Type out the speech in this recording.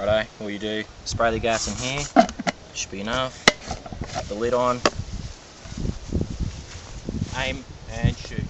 Righto, all you do, spray the gas in here, should be enough. Put the lid on, aim and shoot.